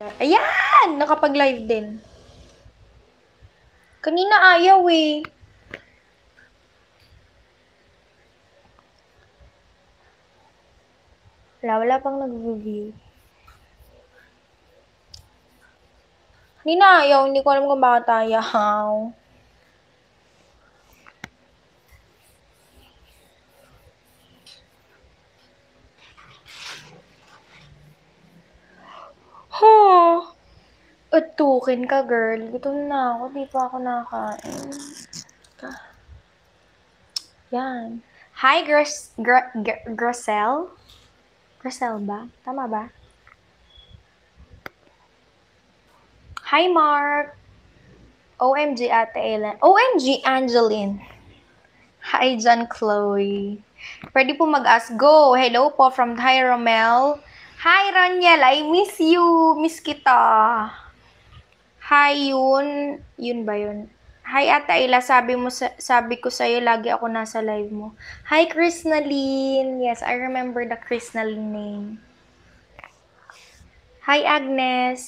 Ayan! Nakapag-live din. Kanina ayaw eh. Wala, wala pang nag-review. Kanina ayaw, hindi ko alam kung bakit ayaw. Huh. Utukin ka, girl. Gutom na ako. Di pa ako nakakain. Yan. Hi, Gras Gra Gra Gracel? Gracel ba? Tama ba? Hi, Mark. OMG, Ate Ellen. OMG, Angeline. Hi, John Chloe. Pwede po mag-ask. Go. Hello po from Hi, Romel. Hi, Raniel. I miss you. Miss kita. Hi, yun. Yun ba yun? Hi, Ate Ayla. Sabi, mo sa, sabi ko sa'yo, lagi ako nasa live mo. Hi, Krisnaline. Yes, I remember the Krisnaline name. Hi, Agnes.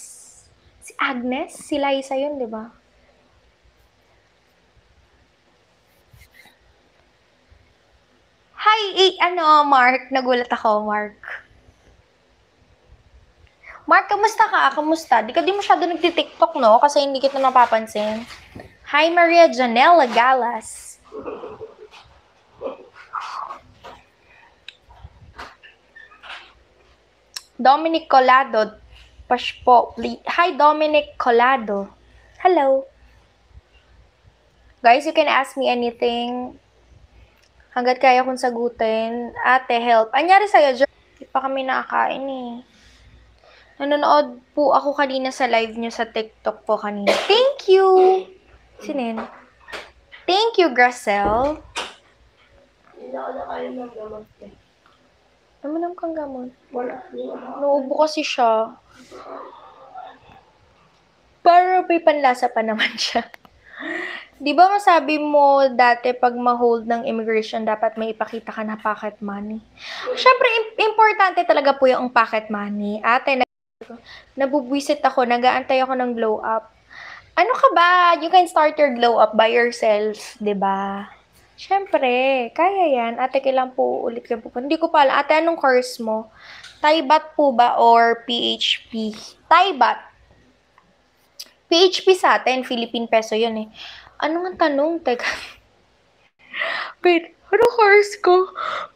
Si Agnes? Si Liza yun, di ba? Hi, eh, ano, Mark. Nagulat ako, Mark. Mark, kamusta ka? Kamusta? Di ka di masyado nagtitiktok, no? Kasi hindi kita napapansin. Hi, Maria Janela Galas. Dominic Colado. Push po, please. Hi, Dominic Colado. Hello. Guys, you can ask me anything. Hanggat kaya kong sagutin. Ate, help. Anyari sa'yo, Jer? Hindi pa kami nakakain eh. Nanonood po ako kanina sa live nyo sa TikTok po kanina. Thank you! Sino? Thank you, Gracel. Ako nakain ng gamot eh. Namanam kang gamot. Wala. Nauubo kasi siya. Pero may panlasa pa naman siya. Di ba masabi mo dati pag ma-hold ng immigration, dapat may ipakita ka na pocket money? Siyempre, im- importante talaga po yung pocket money. Ate, nabubwisit ako, nag-aantay ako ng glow up. Ano ka ba? You can start your glow up by yourself, di ba? Siyempre, kaya yan. Ate, kailan po ulit kayo pupunta? Hindi ko pa alam. Ate, anong course mo? Taibat po ba or PHP? Taibat. PHP sa atin, Philippine peso yun eh. Ano nga tanong? Teka. Wait, ano course ko?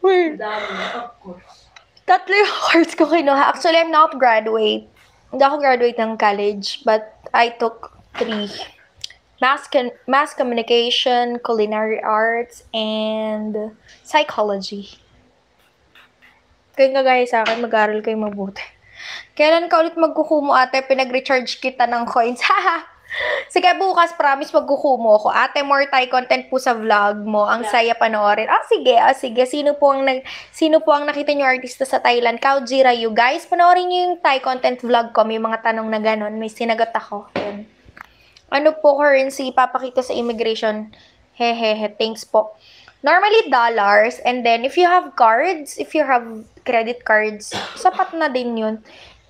Wait. Dami, of course. Tatlo yung course ko kinuha. Actually, I'm not graduate. Hindi ako graduate ng college, but I took three. Mass, con- mass communication, culinary arts, and psychology. Kaya nga guys, sa akin, mag-aaral kayo mabuti. Kailan ka ulit magkukumo ate? Pinag-recharge kita ng coins. Haha! Sige, bukas, promise magkukumo ako. Ate, more Thai content po sa vlog mo. Ang saya panoorin. Ah, sige, ah, sige. Sino po ang, nag, sino po ang nakita niyo artista sa Thailand? Kao Jirayu. Guys, panoorin niyo yung Thai content vlog ko. May mga tanong na ganun. May sinagot ako. Yan. Ano po currency papakita sa immigration? Hehehe, thanks po. Normally dollars and then if you have cards, if you have credit cards, sapat na din 'yun.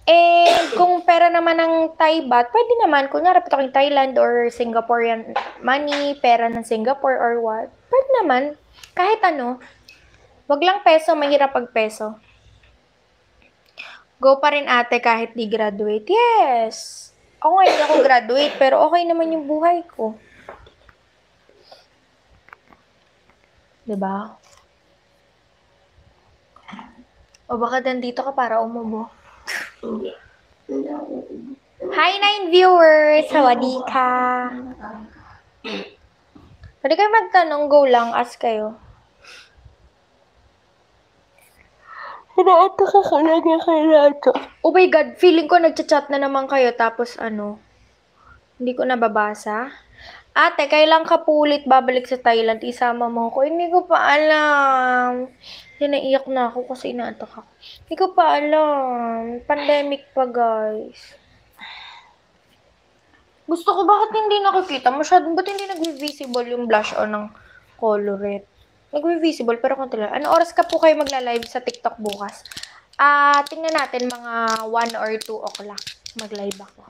And kung pera naman ng Thai baht, pwede naman kunyari pa in Thailand or Singaporean money, pera ng Singapore or what. Pwede naman kahit ano. Wag lang peso, mahirap pag peso. Go pa rin ate kahit di graduate. Yes. Ako nga hindi ako graduate, pero okay naman yung buhay ko. 'Di ba? O baka nandito ka para umubo. Hi, nine viewers! Sawadi ka! Pwede kayo magtanong, go lang, ask kayo. Hinaata ka ka lang yung hinaata. Oh my God, feeling ko nagchat-chat na naman kayo tapos ano, hindi ko nababasa. Ate, kailan ka po ulit babalik sa Thailand? Isama mo ko. Hindi ko pa alam. Hinaiyak na ako kasi inaatak ako. Hindi ko pa alam. Pandemic pa, guys. Gusto ko, bakit hindi nakikita? Masyadong, ba't hindi nag-visible yung blush on ng colorette? Nag-visible, pero konti lang. Ano oras ka po kayo magla-live sa TikTok bukas? Ah, tingnan natin mga 1 or 2 o'clock. Mag-live ako.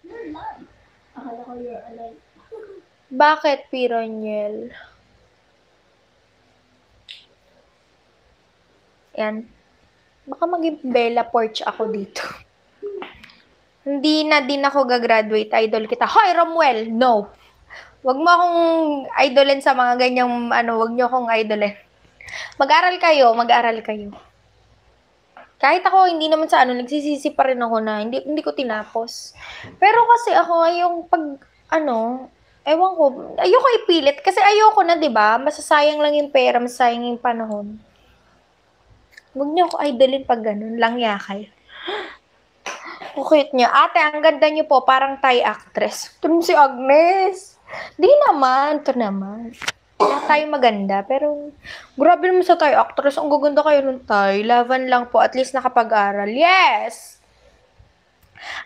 You're alive. Akala ko you're alive. Bakit, Pironiel? Yan. Baka maging Bella Porch ako dito. Hindi na din ako gagraduate. Idol kita. Hoy, Romuel! No! Wag mo akong idolin sa mga ganyang, ano, wag niyo akong idolin. Mag-aral kayo, mag-aral kayo. Kahit ako, hindi naman sa ano, nagsisisi pa rin ako na hindi, hindi ko tinapos. Pero kasi ako, yung pag, ano, ewan ko, ayoko ipilit. Kasi ayoko na, di ba? Masasayang lang yung pera, masasayang yung panahon. Huwag niyo ako idolin pag ganun, lang yakay. Kukit niya. Ate, ang ganda niyo po, parang Thai actress. Ito si Agnes. Di naman, ito naman. Lahat tayo maganda, pero grabe naman sa Thai actress. Ang gaganda kayo ng Thai. Laban lang po, at least nakapag-aral. Yes!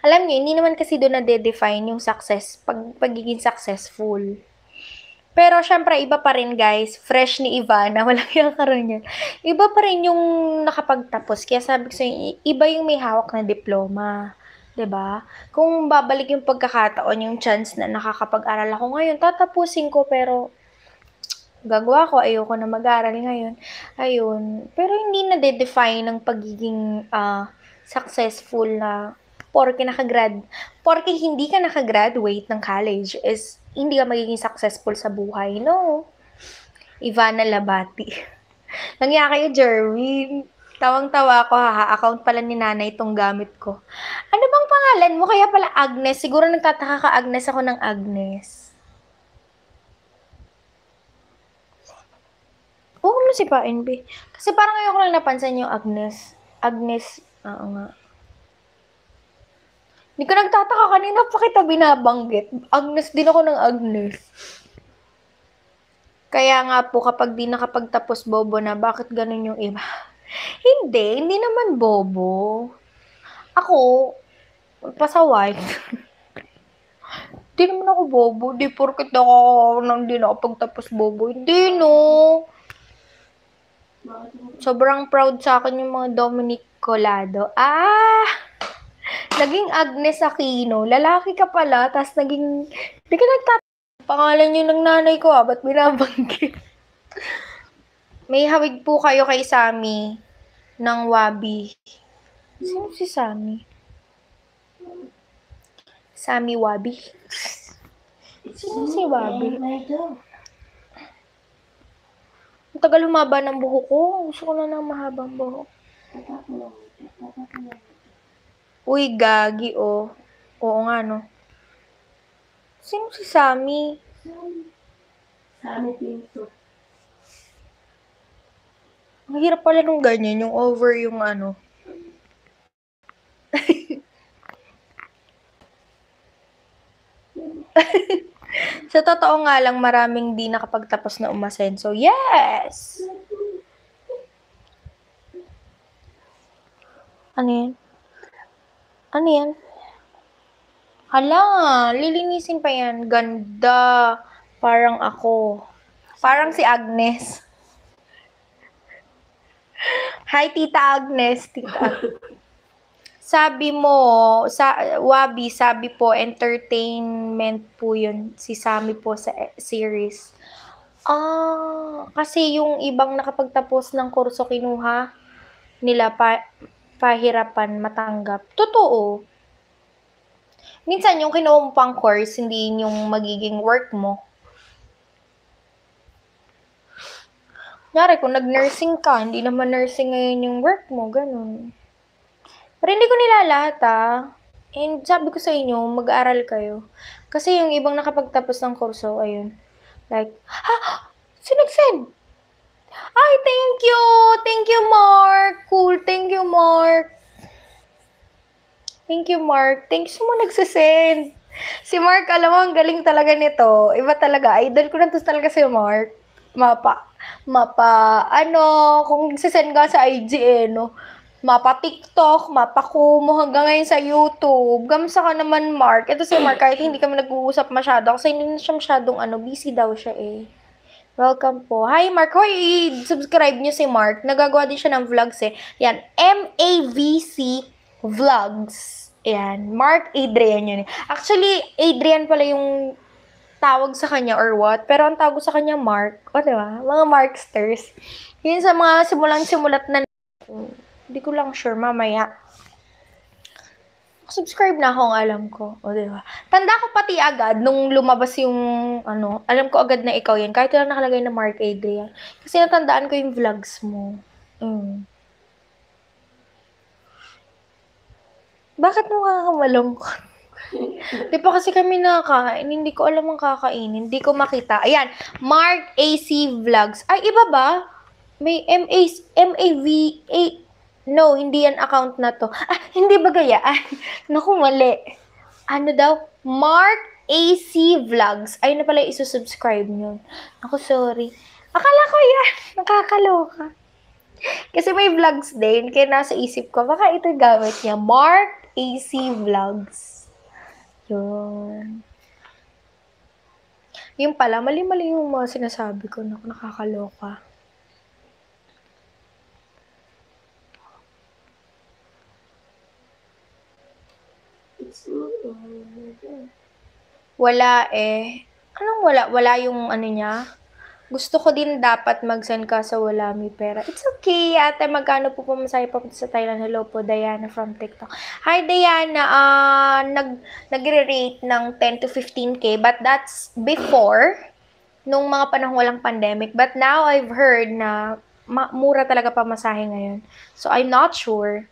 Alam niyo, hindi naman kasi doon na-define yung success, pag, pagiging successful. Pero syempre, iba pa rin guys. Fresh ni Ivana, walang yung karoon yan. Iba pa rin yung nakapagtapos. Kaya sabi ko iba yung may hawak na diploma. 'Di ba? Kung babalik yung pagkakataon, yung chance na nakakapag-aral ako ngayon, tatapusin ko pero gagawa ko, ayoko na mag-aral ngayon. Ayun. Pero hindi na de-define ng pagiging ah, successful na porke nakagrad, porke hindi ka nakagraduate ng college is hindi ka magiging successful sa buhay. No. Ivana Labati. Nangya kayo, Jerwin. Tawang-tawa ako, ha. Account pala ni nanay itong gamit ko. Ano bang pangalan mo? Kaya pala Agnes. Siguro nagtataka ka, Agnes. Ako ng Agnes. Oo mo si Pa NB. Kasi parang ngayon ko lang napansin yung Agnes. Agnes, oo nga. Hindi ko nagtataka kanina pa kita binabanggit. Agnes din ako ng Agnes. Kaya nga po kapag di nakapagtapos bobo na, bakit ganun yung iba? hindi, hindi naman bobo. Ako, pasaway. Hindi naman ako bobo. Di porket ako nang di nakapagtapos bobo. Hindi, no. Sobrang proud sa akin yung mga Dominic Colado. Ah! Naging Agnes Aquino. Lalaki ka pala, tas naging... Di ka nagtat... Pangalan yun ng nanay ko ah, ba't binabanggit? May hawig po kayo kay Sammy ng Wabi. Sino si Sammy? Sammy Wabi? Sino si Wabi? Ang tagal humaba ng buhok ko. Gusto ko na ng mahabang buhok. Tatak mo. Tatak mo. Uy, gagi, oh. Oo nga, no. Sino si Sammy? Sa amin pinto. Ang hirap pala nung ganyan, yung over yung ano. Sa totoo nga lang, maraming di nakapagtapos na umasenso. Yes! Ano yan? Ano yan? Hala, lilinisin pa yan. Ganda. Parang ako. Parang si Agnes. Hi, Tita Agnes. Tita. Sabi mo, sa Wabi, sabi po, entertainment po yun. Si Sammy po sa eh, series. Ah, kasi yung ibang nakapagtapos ng kurso kinuha nila pa, pahirapan matanggap. Totoo. Minsan yung kinuha course, hindi yun yung magiging work mo. Kunyari, kung nag-nursing ka, hindi naman nursing ngayon yung work mo, ganun. Pero hindi ko nilalahat ah. And sabi ko sa inyo, mag-aaral kayo. Kasi yung ibang nakapagtapos ng kurso, ayun. Like, ha? Sinagsend! Ay, thank you! Thank you, Mark! Cool, thank you, Mark! Thank you, Mark. Thank you sa mga nagsasend. Si Mark, alam mo, ang galing talaga nito. Iba talaga. Idol ko na to talaga si Mark. Mapa, mapa, ano, kung nagsasend ka sa IG eh, no? Mapa TikTok, mapa Kumu, hanggang ngayon sa YouTube. Gamsa ka naman, Mark. Ito si Mark, kahit hindi kami nag-uusap masyado, kasi hindi na siya masyadong, ano, busy daw siya eh. Welcome po. Hi, Mark. Hoy, subscribe niyo si Mark. Nagagawa din siya ng vlogs eh. Yan, M-A-V-C Vlogs. Ayan. Mark Adrian yun. eh. Actually, Adrian pala yung tawag sa kanya or what. Pero ang tawag sa kanya, Mark. O, di ba? Mga Marksters. Yun sa mga simulang-simulat na hindi ko lang sure mamaya. Subscribe na ako alam ko. O, di ba? Tanda ko pati agad nung lumabas yung ano, alam ko agad na ikaw yan. Kahit wala nakalagay na Mark Adrian. Kasi natandaan ko yung vlogs mo. Mm. Bakit mo kakamalungkot? Di pa kasi kami nakakain. Hindi ko alam ang kakainin. Hindi ko makita. Ayan. Mark AC Vlogs. Ay, iba ba? May MA, MAVA. No, hindi yan account na to. Ah, hindi ba gaya? Ay, naku, mali. Ano daw? Mark AC Vlogs. Ayun na pala isusubscribe nyo. Ako, sorry. Akala ko yan. Nakakaloka. Kasi may vlogs din. Kaya nasa isip ko, baka ito gamit niya. Mark AC Vlogs. Yun. Yung pala, mali-mali yung mga sinasabi ko. Naku, nakakaloka. It's me. Oh, Wala eh. Anong wala? Wala yung ano niya? Gusto ko din dapat mag-send ka sa wala may pera. It's okay, ate. Magkano po pumasaya papunta sa Thailand? Hello po, Diana from TikTok. Hi, Diana. Ah, nag, nagre-rate ng 10 to 15K. But that's before, nung mga panahon walang pandemic. But now, I've heard na ma- mura talaga pamasahe ngayon. So, I'm not sure.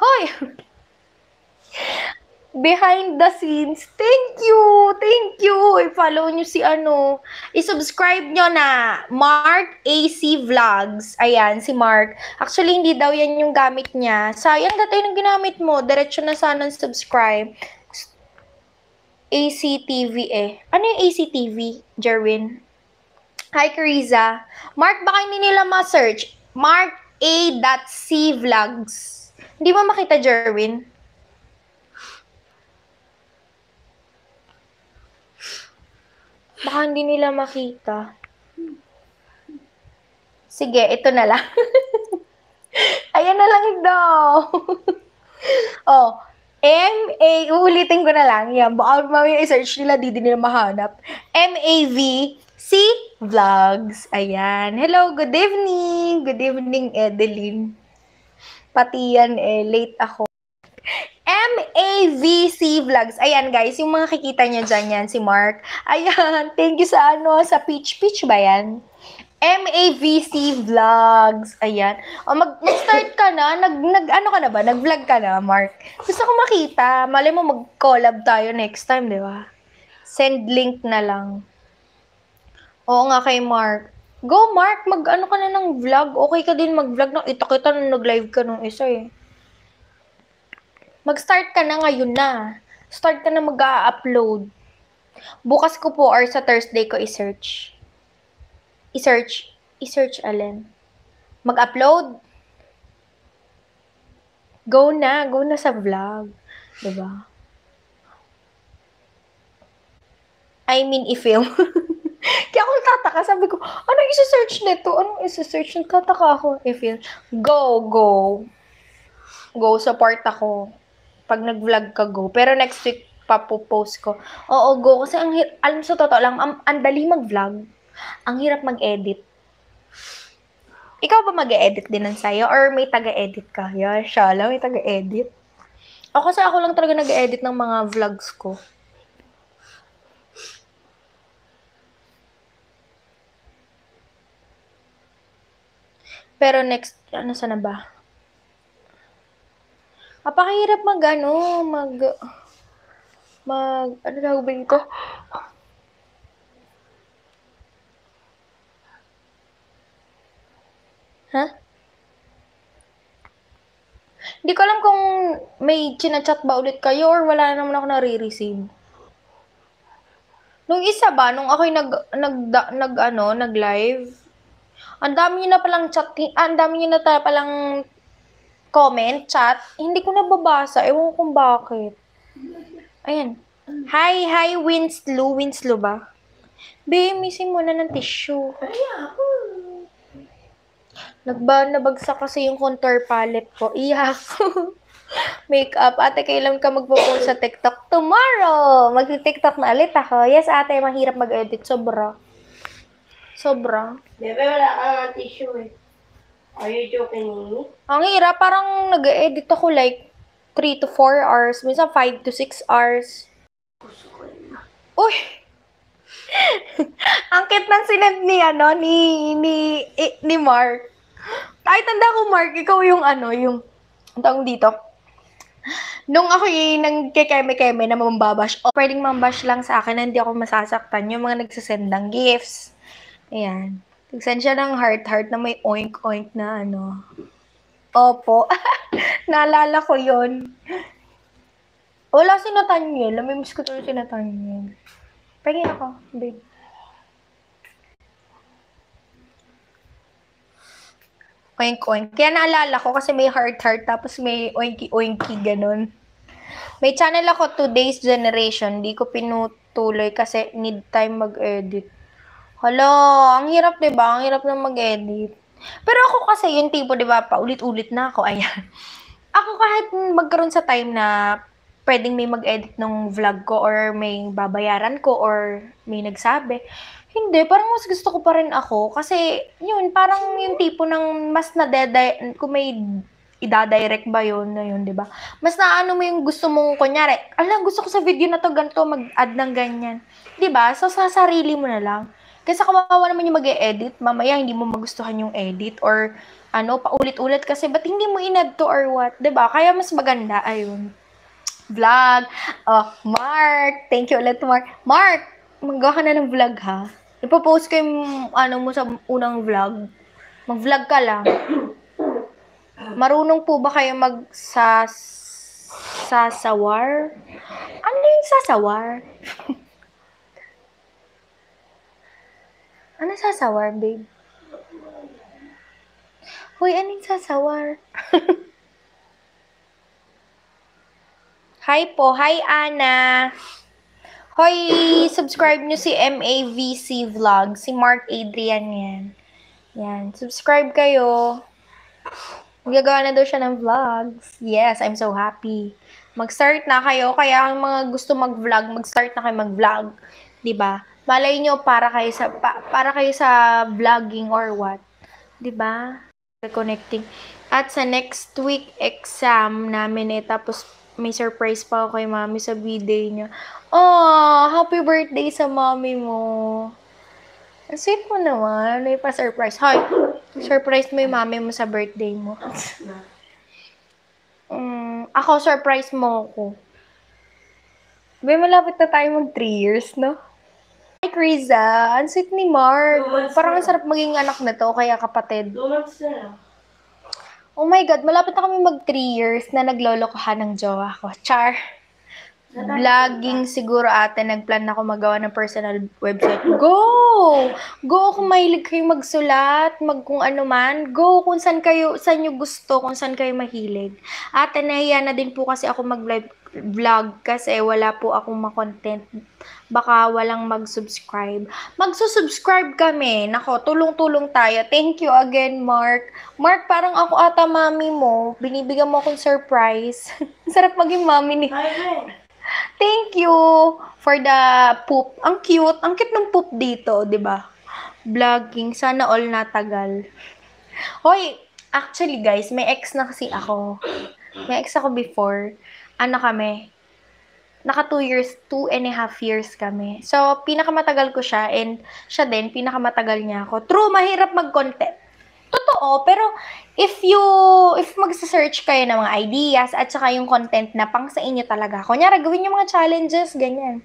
Hoy! behind the scenes. Thank you! Thank you! I-follow nyo si ano. I-subscribe nyo na Mark AC Vlogs. Ayan, si Mark. Actually, hindi daw yan yung gamit niya. Sayang dati yung ginamit mo. Diretso na sana subscribe. ACTV eh. Ano yung ACTV, Jerwin? Hi, Kariza. Mark, baka hindi nila ma-search. Mark A.C Vlogs. Hindi mo makita, Jerwin? Baka hindi nila makita. Sige, ito na lang. Ayan na lang daw. oh, M-A, uulitin ko na lang. Yan, baka mamaya i-search nila, di din nila mahanap. M-A-V, C Vlogs. Ayan. Hello, good evening. Good evening, Edeline. Pati yan eh, late ako. MAVC Vlogs. Ayan guys, yung mga kikita niya dyan yan, si Mark. Ayan, thank you sa ano, sa Peach Peach ba yan? MAVC Vlogs. Ayan. O mag, start ka na, nag, nag ano ka na ba? Nag-vlog ka na, Mark. Gusto ko makita. Mali mo mag-collab tayo next time, di ba? Send link na lang. Oo nga kay Mark. Go, Mark. Mag-ano ka na ng vlog. Okay ka din mag-vlog. No? Ito kita nung nag-live ka nung isa eh. Mag-start ka na ngayon na. Start ka na mag-upload. Bukas ko po or sa Thursday ko i-search. I-search. I-search alin. Mag-upload. Go na. Go na sa vlog. Diba? I mean, i-film. Kaya ako tataka. Sabi ko, ano i-search nito? Anong i-search? Nagtataka ako. I-film. Go, go. Go, support ako pag nag-vlog ka, go. Pero next week, papopost ko. Oo, go. Kasi ang, hir- alam sa totoo lang, ang, ang dali mag-vlog. Ang hirap mag-edit. Ikaw ba mag-edit din ng sayo? Or may taga-edit ka? Yeah, shala, may taga-edit. Ako kasi ako lang talaga nag-edit ng mga vlogs ko. Pero next, ano sana ba? Napakahirap mag ano, mag mag ano tawag ba dito? Ha? Hindi ko alam kung may chinachat ba ulit kayo or wala naman ako nare-receive. Nung isa ba, nung ako'y nag, nag, nag, ano, nag-live, ang dami niyo na palang chat, ang dami niyo na ta palang comment, chat, hindi ko nababasa. Ewan kung bakit. Ayan. Hi, hi, Winslow. Winslow ba? Be, missing mo na ng tissue. Nagba, nabagsak kasi yung contour palette ko. Iyak. makeup. Ate, kailan ka magpo-post sa TikTok? Tomorrow! Mag-TikTok na ulit ako. Yes, ate, mahirap mag-edit. Sobra. Sobra. Bebe, wala ka nga tissue eh. Are you joking me? Ang hirap, parang nag-edit ako like 3 to 4 hours. Minsan 5 to 6 hours. Gusto ko yun. Uy! Ang cute ng sinend ni, ano, ni, ni, eh, ni Mark. Ay, tanda ko, Mark, ikaw yung, ano, yung, ang tawag dito. Nung ako yung nagkikeme-keme na mambabash, o pwedeng mambash lang sa akin na hindi ako masasaktan yung mga nagsasend ng gifts. Ayan. Nagsend siya ng heart-heart na may oink-oink na ano. Opo. Naalala ko yon Wala si Nathaniel. Namimiss ko tuloy si Nathaniel. Pagin ako, babe. Oink oink. Kaya naalala ko kasi may heart heart tapos may oinky oinky ganun. May channel ako Today's Generation. Di ko pinutuloy kasi need time mag-edit. Hala, ang hirap 'di ba? Ang hirap na mag-edit. Pero ako kasi yung tipo 'di ba, paulit-ulit na ako. Ayan. Ako kahit magkaroon sa time na pwedeng may mag-edit ng vlog ko or may babayaran ko or may nagsabi. Hindi, parang mas gusto ko pa rin ako. Kasi, yun, parang yung tipo ng mas na kung may ida-direct ba yun na yun, di ba? Mas naano mo yung gusto mong, kunyari, alam, gusto ko sa video na to, ganito, mag-add ng ganyan. Di ba? So, sa sarili mo na lang. Kasi kawawa naman yung mag edit mamaya hindi mo magustuhan yung edit or ano, paulit-ulit kasi ba't hindi mo inad to or what, 'di ba? Kaya mas maganda ayun vlog. Oh, Mark. Thank you ulit, Mark. Mark, magawa ka na ng vlog, ha? Ipopost ko yung ano mo sa unang vlog. Mag-vlog ka lang. Marunong po ba kayo mag sa sasawar? Ano yung sasawar? ano sasawar, babe? Hoy, ano yung sasawar? Hi po. Hi, Ana. Hoy, subscribe nyo si MAVC Vlog. Si Mark Adrian yan. Yan. Subscribe kayo. Gagawa na daw siya ng vlogs. Yes, I'm so happy. Mag-start na kayo. Kaya ang mga gusto mag-vlog, mag-start na kayo mag-vlog. ba? Malay nyo para kayo sa pa, para kayo sa vlogging or what. 'Di ba? Connecting. At sa next week exam namin eh tapos may surprise pa ako kay mami sa birthday niya. Oh, happy birthday sa mami mo. Ang sweet mo naman. May pa-surprise. Hoy, surprise mo yung mami mo sa birthday mo. Mm, ako, surprise mo ako. May malapit na tayo mag 3 years, no? Hi, Kriza. Ang sweet ni Mark. Parang ang sarap maging anak na to, kaya kapatid. Two months na lang. Oh my God, malapit na kami mag 3 years na naglolokohan ng jowa ko. Char. Vlogging siguro ate, nagplan na ako magawa ng personal website. Go! Go kung mahilig kayo magsulat, mag kung ano man. Go kung saan kayo, saan nyo gusto, kung saan kayo mahilig. Ate, nahiya na din po kasi ako mag-live vlog kasi wala po akong ma-content. Baka walang mag-subscribe. Magsusubscribe kami. Nako, tulong-tulong tayo. Thank you again, Mark. Mark, parang ako ata mami mo. Binibigyan mo akong surprise. Sarap maging mami ni... Hi, Ben. Thank you for the poop. Ang cute. Ang cute ng poop dito, 'di ba? Vlogging. Sana all natagal. Hoy, actually guys, may ex na kasi ako. May ex ako before ano kami, naka 2 years, 2 and a half years kami. So, pinakamatagal ko siya and siya din, pinakamatagal niya ako. True, mahirap mag-content. Totoo, pero if you, if magsa-search kayo ng mga ideas at saka yung content na pang sa inyo talaga, kunyara, gawin yung mga challenges, ganyan.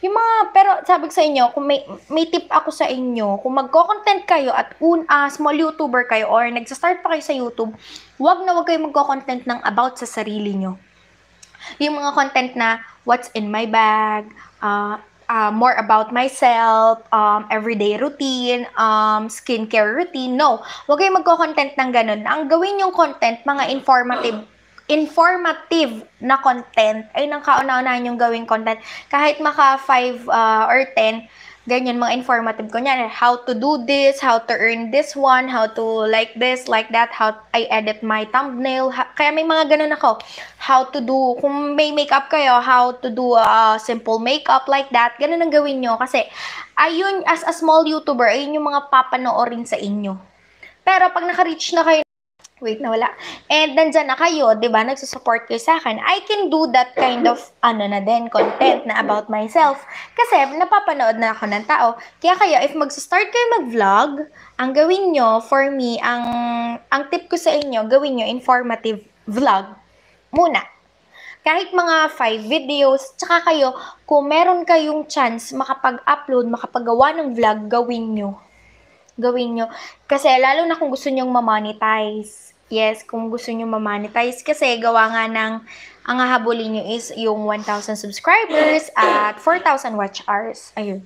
Yung mga, pero sabi ko sa inyo, kung may, may tip ako sa inyo, kung magko-content kayo at un, uh, small YouTuber kayo or nagsa-start pa kayo sa YouTube, wag na wag kayo magko-content ng about sa sarili nyo yung mga content na what's in my bag, uh, uh, more about myself, um, everyday routine, um, skincare routine. No, huwag kayong magko-content ng ganun. Ang gawin yung content, mga informative informative na content ay nang kauna-unahan yung gawing content. Kahit maka 5 uh, or 10, ganyan, mga informative ko niyan. How to do this, how to earn this one, how to like this, like that, how I edit my thumbnail. Kaya may mga ganun ako. How to do, kung may makeup kayo, how to do a simple makeup like that. Ganun ang gawin nyo. Kasi, ayun, as a small YouTuber, ayun yung mga papanoorin sa inyo. Pero pag naka-reach na kayo Wait, nawala. And nandyan na kayo, di ba? Nagsusupport kayo sa akin. I can do that kind of, ano na din, content na about myself. Kasi napapanood na ako ng tao. Kaya kayo, if magsa-start kayo mag-vlog, ang gawin nyo, for me, ang, ang tip ko sa inyo, gawin nyo informative vlog muna. Kahit mga 5 videos, tsaka kayo, kung meron kayong chance makapag-upload, makapagawa ng vlog, gawin nyo gawin nyo. Kasi lalo na kung gusto nyong ma-monetize. Yes, kung gusto nyo ma-monetize. Kasi gawa nga ng, ang hahabulin nyo is yung 1,000 subscribers at 4,000 watch hours. Ayun.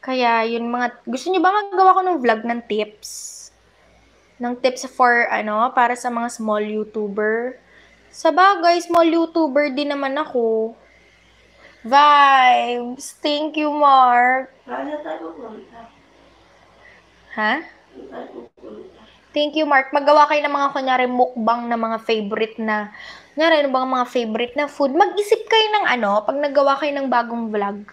Kaya yun mga, gusto nyo ba magawa ko ng vlog ng tips? Ng tips for, ano, para sa mga small YouTuber? Sa bagay, small YouTuber din naman ako. Vibes! Thank you, Mark. Paano tayo pupunta? Ha? Thank you, Mark. Magawa kayo ng mga kunyari mukbang na mga favorite na, kunyari ano bang mga favorite na food. Mag-isip kayo ng ano, pag nagawa kayo ng bagong vlog,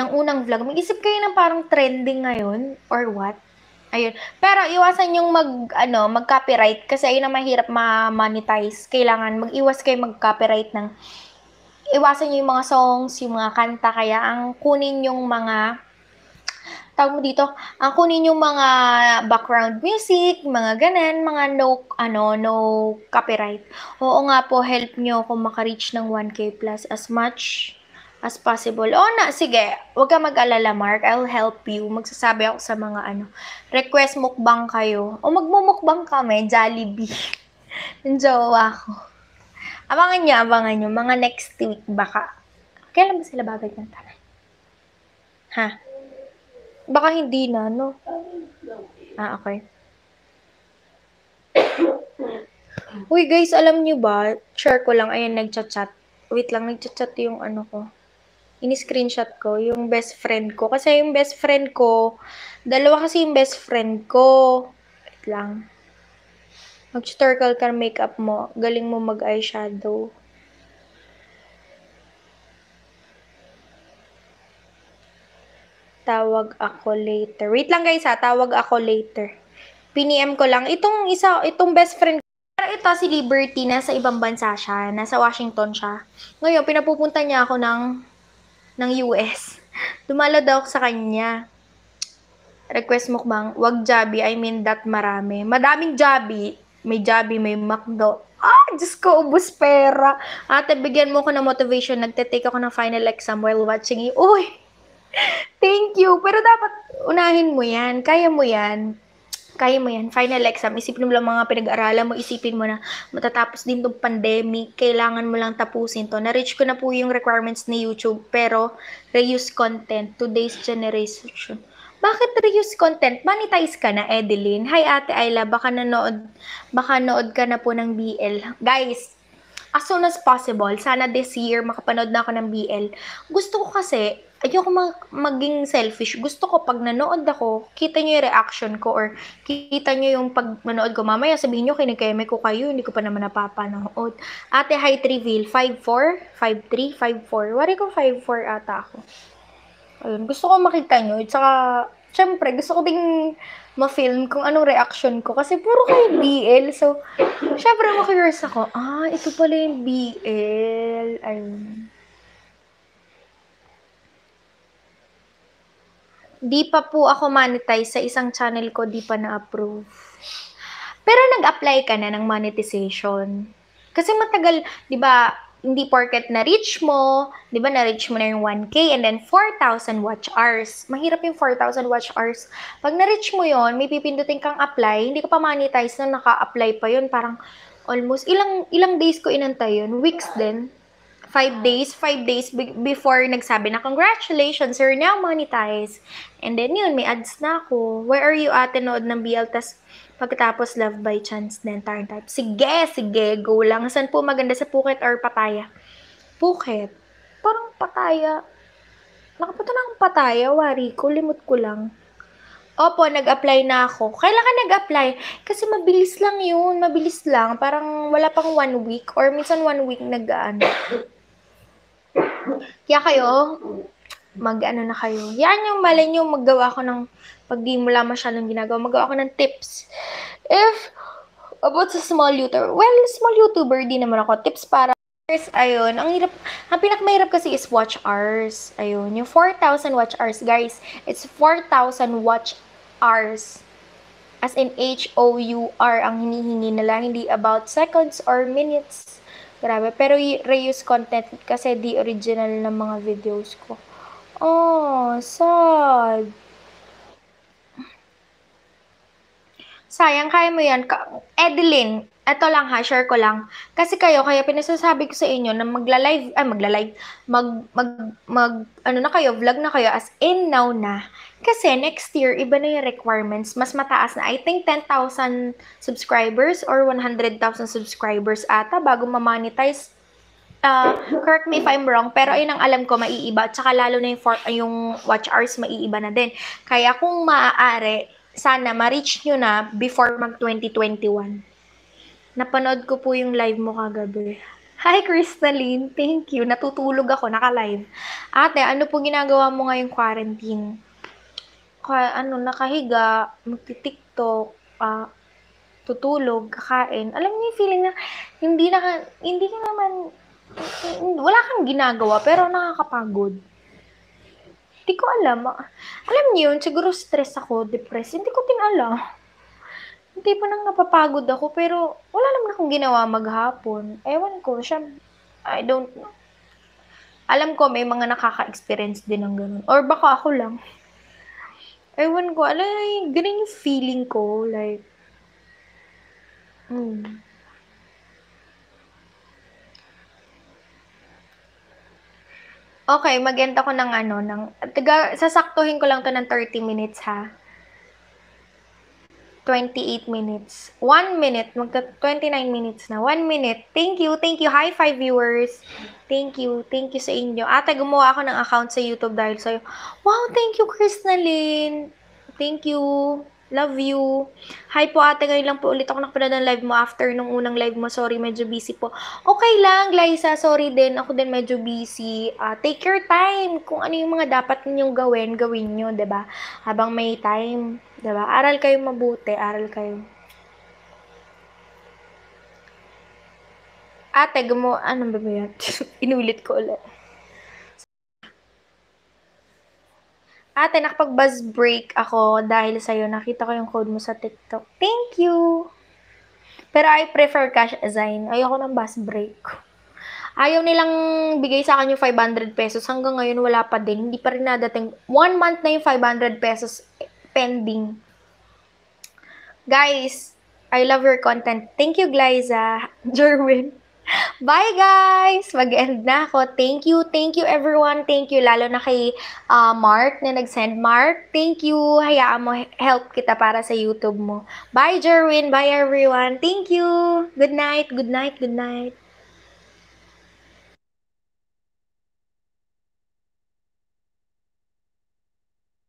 ng unang vlog, mag-isip kayo ng parang trending ngayon, or what? Ayun. Pero iwasan yung mag, ano, mag-copyright, kasi ayun ang mahirap ma-monetize. Kailangan mag-iwas kayo mag-copyright ng, iwasan nyo yung mga songs, yung mga kanta, kaya ang kunin yung mga, tawag mo dito, ang kunin yung mga background music, mga ganan, mga no, ano, no copyright. Oo nga po, help nyo kung makareach ng 1K plus as much as possible. O na, sige, huwag ka mag-alala, Mark. I'll help you. Magsasabi ako sa mga ano, request mukbang kayo. O magmumukbang kami, Jollibee. Yung jowa. Abangan nyo, abangan nyo. Mga next week baka. Kailan ba sila babalik ng tanay? Ha? Baka hindi na, no? Ah, okay. Uy, guys, alam nyo ba? Share ko lang. Ayan, nagchat-chat. Wait lang, nagchat-chat yung ano ko. Ini-screenshot ko, yung best friend ko. Kasi yung best friend ko, dalawa kasi yung best friend ko. Wait lang. Mag-tutorial ka makeup mo. Galing mo mag-eyeshadow. Tawag ako later. Wait lang guys ha, tawag ako later. PNM ko lang. Itong isa, itong best friend. Pero ito si Liberty, nasa ibang bansa siya. Nasa Washington siya. Ngayon, pinapupunta niya ako ng, ng US. Dumalo daw sa kanya. Request mo bang, wag Jabi, I mean that marami. Madaming Jabi. May Jabi, may McDo. Ah, Diyos ko, ubus pera. Ate, bigyan mo ko ng motivation. Nagte-take ako ng final exam while watching you. Uy! Thank you. Pero dapat unahin mo yan. Kaya mo yan. Kaya mo yan. Final exam. Isipin mo lang mga pinag-aralan mo. Isipin mo na matatapos din tong pandemic. Kailangan mo lang tapusin to. Na-reach ko na po yung requirements ni YouTube. Pero, reuse content. Today's generation. Bakit reuse content? Monetize ka na, Edeline. Hi, Ate Ayla. Baka nanood, baka nood ka na po ng BL. Guys, as soon as possible, sana this year makapanood na ako ng BL. Gusto ko kasi, ayoko mag- maging selfish. Gusto ko pag nanood ako, kita nyo yung reaction ko or kita nyo yung pag manood ko. Mamaya sabihin nyo, kinikeme ko kayo, hindi ko pa naman napapanood. Ate height reveal, 5'4", 5'3", 5'4". Wari ko 5'4 ata ako. Ayun, gusto ko makita nyo. At syempre, gusto ko ding ma-film kung anong reaction ko. Kasi puro kayo BL. So, syempre, makurious ako. Ah, ito pala yung BL. Ayun. Di pa po ako monetize sa isang channel ko, di pa na-approve. Pero nag-apply ka na ng monetization. Kasi matagal, di ba, hindi porket na-reach mo, di ba, na-reach mo na yung 1K and then 4,000 watch hours. Mahirap yung 4,000 watch hours. Pag na-reach mo yon may pipindutin kang apply, hindi ka pa monetize na naka-apply pa yun. Parang almost, ilang ilang days ko inantay yun? Weeks din. Five days, five days be- before nagsabi na, congratulations, you're now monetized. And then yun, may ads na ako. Where are you ate nood ng BL? Tas pagkatapos love by chance then turn type. Sige, sige, go lang. Saan po maganda sa Phuket or Pattaya? Phuket. Parang pataya. Nakapunta na akong pataya, wari ko, limot ko lang. Opo, nag-apply na ako. Kailan ka nag-apply? Kasi mabilis lang yun, mabilis lang. Parang wala pang one week or minsan one week nag-ano. Kaya kayo, mag-ano na kayo. Yan yung mali nyo, maggawa ko ng, pag di mo lang masyadong ginagawa, magawa ko ng tips. If, about sa small YouTuber, well, small YouTuber din naman ako. Tips para Guys, ayun, ang hirap, ang pinakamahirap kasi is watch hours. Ayun, yung 4,000 watch hours, guys, it's 4,000 watch hours. As in, H-O-U-R ang hinihingi nila, hindi about seconds or minutes. Grabe, pero reuse content kasi di original ng mga videos ko. Oh, sad. Sayang, kaya mo yan. Edeline, eto lang ha, share ko lang. Kasi kayo, kaya pinasasabi ko sa inyo na magla-live, ay magla-live, mag, mag, mag, ano na kayo, vlog na kayo as in now na. Kasi next year, iba na yung requirements. Mas mataas na. I think 10,000 subscribers or 100,000 subscribers ata bago ma-monetize. Uh, correct me if I'm wrong, pero ayun ang alam ko, maiiba. Tsaka lalo na yung, for, yung watch hours, maiiba na din. Kaya kung maaari, sana ma-reach nyo na before mag 2021. Napanood ko po yung live mo kagabi. Hi, Crystalline. Thank you. Natutulog ako, naka-live. Ate, ano po ginagawa mo ngayong quarantine? Ka, ano, nakahiga, magti-tiktok, ah, tutulog, kakain. Alam niyo yung feeling na hindi na, hindi ka naman, wala kang ginagawa, pero nakakapagod. Hindi ko alam. Alam niyo yun, siguro stress ako, depressed. Hindi ko din alam. Hindi pa nang napapagod ako, pero wala naman akong ginawa maghapon. Ewan ko, siya, I don't know. Alam ko, may mga nakaka-experience din ng ganun. Or baka ako lang. Ewan ko, alam, ganun yung feeling ko, like, hmm. Okay, mag-end ako ng ano, ng, taga, sasaktuhin ko lang to ng 30 minutes ha. 28 minutes. 1 minute, magta 29 minutes na. 1 minute. Thank you, thank you. High five viewers. Thank you, thank you sa inyo. Ate, gumawa ako ng account sa YouTube dahil sa'yo. Wow, thank you, Krisnalyn. Thank you. Love you. Hi po ate, ngayon lang po ulit ako nakapanood ng live mo after nung unang live mo. Sorry, medyo busy po. Okay lang, Glyza. Sorry din. Ako din medyo busy. Uh, take your time. Kung ano yung mga dapat ninyong gawin, gawin nyo, ba Habang may time. ba Aral kayo mabuti. Aral kayo. Ate, gumo... Ano ba ba yan? Inulit ko ulit. Ate, nakapag-buzz break ako dahil sa'yo. Nakita ko yung code mo sa TikTok. Thank you! Pero I prefer cash assign. Ayoko ng buzz break. Ayaw nilang bigay sa akin yung 500 pesos. Hanggang ngayon, wala pa din. Hindi pa rin nadating. One month na yung 500 pesos pending. Guys, I love your content. Thank you, Glyza. Jerwin. Bye guys! Mag-end na ako. Thank you, thank you everyone. Thank you lalo na kay uh, Mark na nag-send. Mark, thank you. Hayaan mo, help kita para sa YouTube mo. Bye Jerwin, bye everyone. Thank you. Good night, good night, good night.